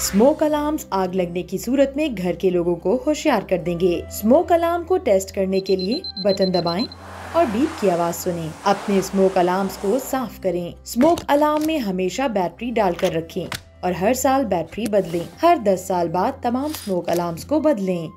Smoke alarms आग लगने की सूरत में घर के लोगों को होशियार कर देंगे। स्मोक अलार्म को टेस्ट करने के लिए बटन दबाएँ और बीप की आवाज़ सुने। अपने स्मोक अलार्म्स को साफ़ करें। स्मोक अलार्म में हमेशा बैटरी डालकर रखें और हर साल बैटरी बदलें। हर 10 साल बाद तमाम स्मोक अलार्म्स को बदलें।